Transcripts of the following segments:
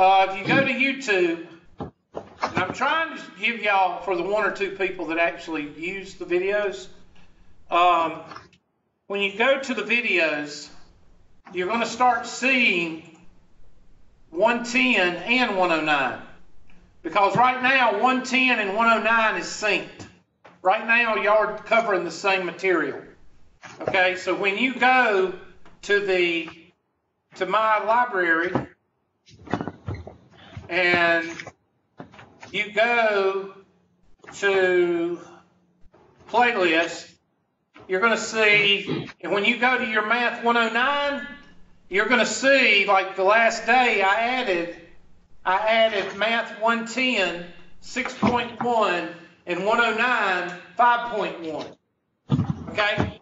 uh, if you go to YouTube, and I'm trying to give y'all for the one or two people that actually use the videos. Um, when you go to the videos, you're going to start seeing 110 and 109 because right now 110 and 109 is synced. Right now, y'all are covering the same material. Okay, so when you go to the to my library and you go to playlist, you're going to see, and when you go to your Math 109, you're going to see, like the last day, I added, I added Math 110, 6.1, and 109, 5.1. Okay?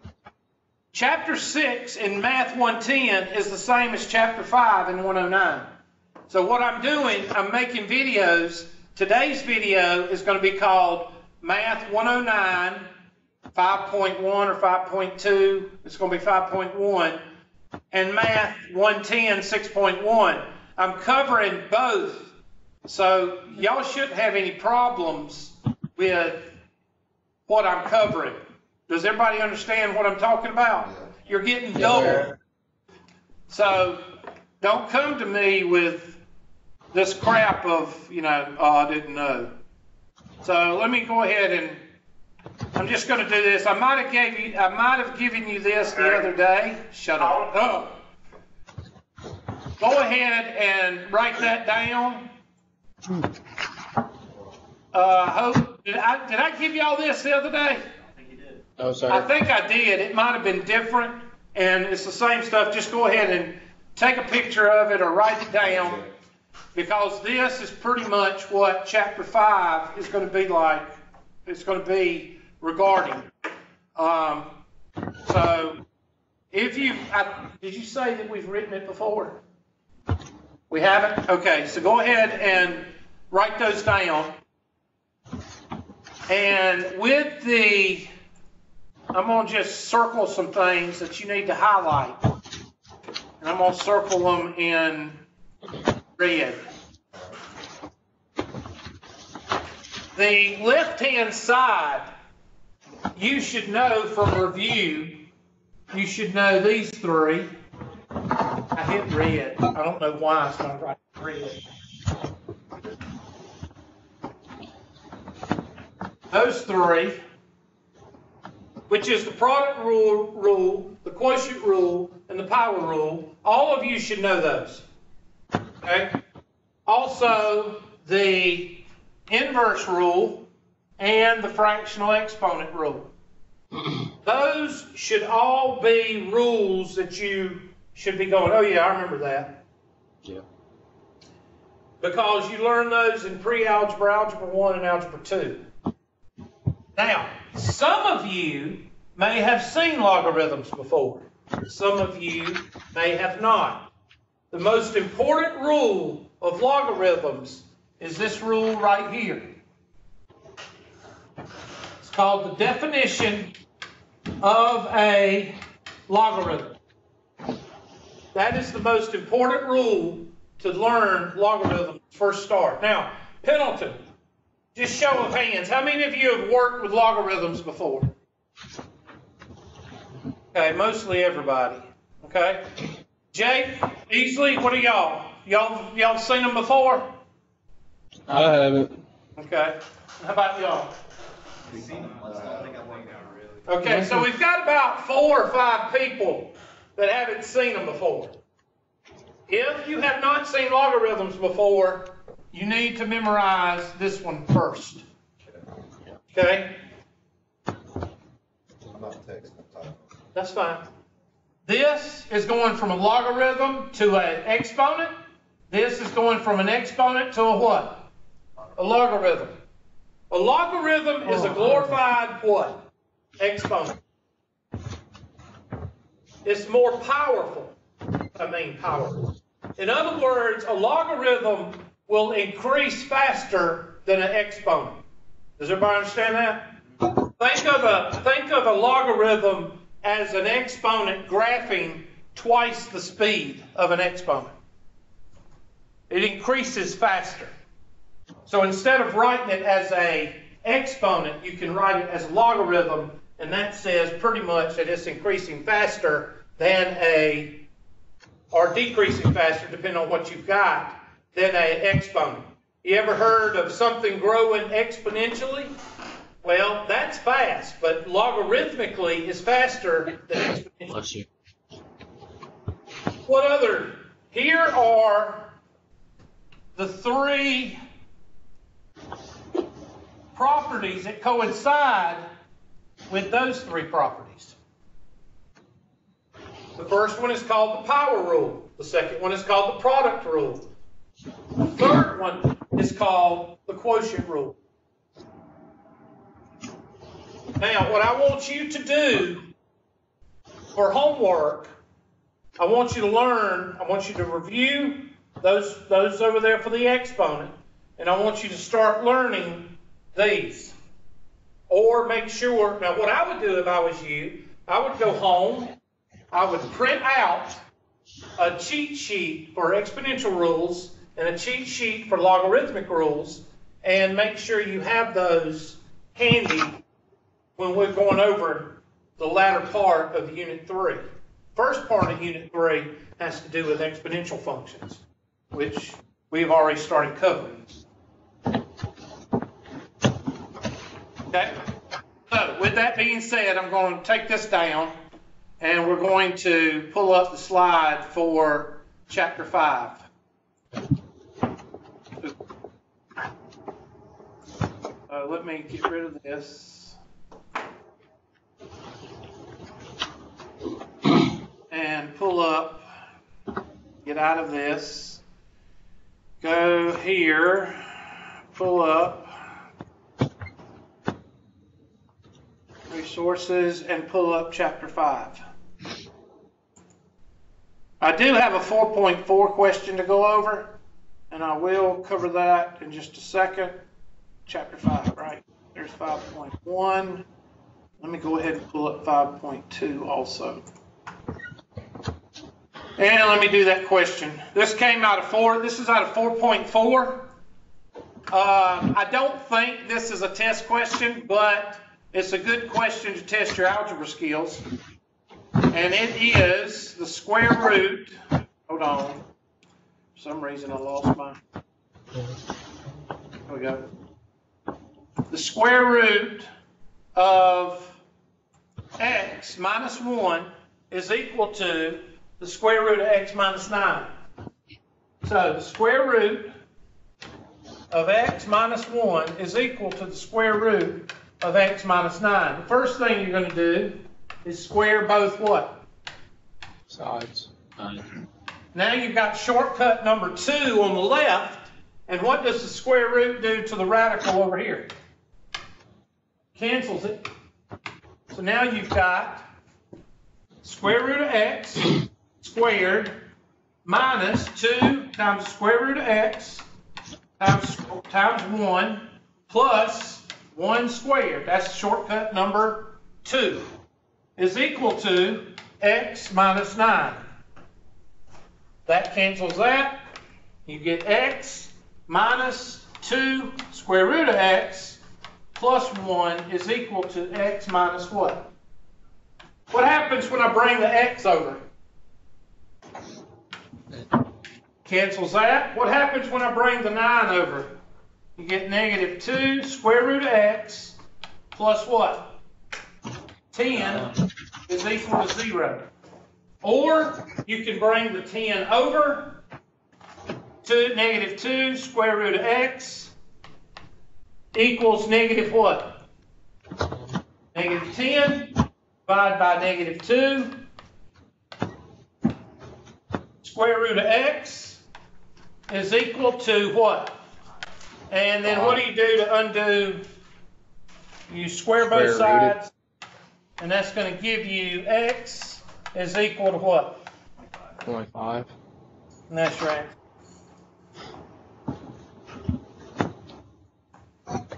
Chapter 6 in Math 110 is the same as Chapter 5 in 109. So what I'm doing, I'm making videos. Today's video is going to be called Math 109, 5.1 or 5.2. It's going to be 5.1. And Math 110, 6.1. I'm covering both. So y'all shouldn't have any problems with what I'm covering. Does everybody understand what I'm talking about? You're getting double. So don't come to me with this crap of, you know, oh, I didn't know. So let me go ahead and I'm just going to do this. I might have gave you, I might have given you this the other day. Shut up. Oh. Go ahead and write that down. Uh, hope, did I, did I give y'all this the other day? I think you did. Oh, I think I did. It might have been different, and it's the same stuff. Just go ahead and take a picture of it or write it down, because this is pretty much what chapter five is going to be like. It's going to be regarding. Um, so, if you, I, did you say that we've written it before? We haven't? Okay, so go ahead and write those down. And with the, I'm gonna just circle some things that you need to highlight. And I'm gonna circle them in red. The left-hand side, you should know from review, you should know these three. I hit red. I don't know why it's not right red. Those three, which is the product rule, rule, the quotient rule, and the power rule, all of you should know those. Okay? Also, the inverse rule and the fractional exponent rule. Those should all be rules that you should be going, oh yeah, I remember that. Yeah. Because you learn those in pre-algebra, algebra 1, and algebra 2. Now, some of you may have seen logarithms before. Some of you may have not. The most important rule of logarithms is this rule right here. It's called the definition of a logarithm. That is the most important rule to learn logarithms first start. Now, Pendleton, just show of hands. How many of you have worked with logarithms before? Okay, mostly everybody. Okay. Jake, Easley, what are y'all? Y'all y'all seen them before? I haven't. Okay. How about y'all? Okay, so we've got about four or five people that haven't seen them before. If you have not seen logarithms before, you need to memorize this one first. Okay? I'm not texting. That's fine. This is going from a logarithm to an exponent. This is going from an exponent to a what? A logarithm. A logarithm is a glorified what? Exponent. It's more powerful. I mean powerful. In other words, a logarithm will increase faster than an exponent. Does everybody understand that? Think of a think of a logarithm as an exponent graphing twice the speed of an exponent. it increases faster. So instead of writing it as a exponent, you can write it as a logarithm, and that says pretty much that it's increasing faster than a, or decreasing faster, depending on what you've got, than a exponent. You ever heard of something growing exponentially? Well, that's fast, but logarithmically is faster than exponentially. Bless you. What other? Here are the three properties that coincide with those three properties. The first one is called the power rule. The second one is called the product rule. The third one is called the quotient rule. Now, what I want you to do for homework I want you to learn, I want you to review those, those over there for the exponent, and I want you to start learning these. Or make sure, now what I would do if I was you, I would go home, I would print out a cheat sheet for exponential rules and a cheat sheet for logarithmic rules, and make sure you have those handy when we're going over the latter part of Unit 3. First part of Unit 3 has to do with exponential functions, which we've already started covering. Okay? So, with that being said, I'm going to take this down and we're going to pull up the slide for Chapter 5. Uh, let me get rid of this. And pull up, get out of this, go here, pull up, resources, and pull up chapter 5. I do have a 4.4 question to go over, and I will cover that in just a second. Chapter 5, right? There's 5.1. Let me go ahead and pull up 5.2 also. And let me do that question. This came out of four, this is out of 4.4. Uh, I don't think this is a test question, but it's a good question to test your algebra skills. And it is the square root, hold on. For some reason I lost my, there we go. The square root of x minus 1 is equal to the square root of x minus 9. So the square root of x minus 1 is equal to the square root of x minus 9. The first thing you're going to do is square both what? Sides. Now you've got shortcut number 2 on the left, and what does the square root do to the radical over here? Cancels it. So now you've got square root of x squared minus 2 times the square root of x times, times 1 plus 1 squared. That's shortcut number 2 is equal to x minus 9. That cancels that. You get x minus 2 square root of x plus 1 is equal to x minus what? What happens when I bring the x over? Cancels that. What happens when I bring the 9 over? You get negative 2 square root of x plus what? 10 is equal to 0. Or you can bring the 10 over to negative 2 square root of x equals negative what? Negative 10 divided by negative 2 square root of x is equal to what? And then what do you do to undo? You square both Square root it. sides, and that's going to give you x is equal to what? 25. And that's right.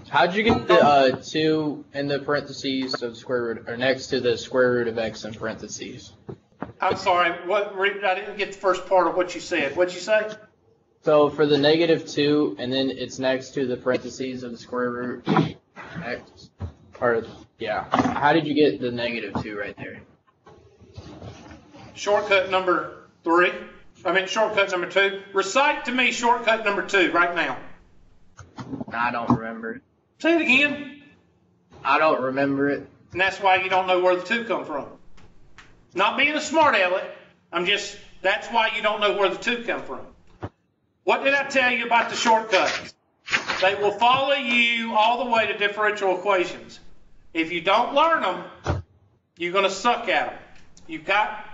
How'd you get the uh, 2 in the parentheses of square root, or next to the square root of x in parentheses? I'm sorry. What? I didn't get the first part of what you said. What'd you say? So for the negative two, and then it's next to the parentheses of the square root x, or yeah. How did you get the negative two right there? Shortcut number three, I mean, shortcut number two. Recite to me shortcut number two right now. I don't remember. Say it again. I don't remember it. And that's why you don't know where the two come from. Not being a smart aleck, I'm just, that's why you don't know where the two come from. What did I tell you about the shortcuts? They will follow you all the way to differential equations. If you don't learn them, you're going to suck at them. You've got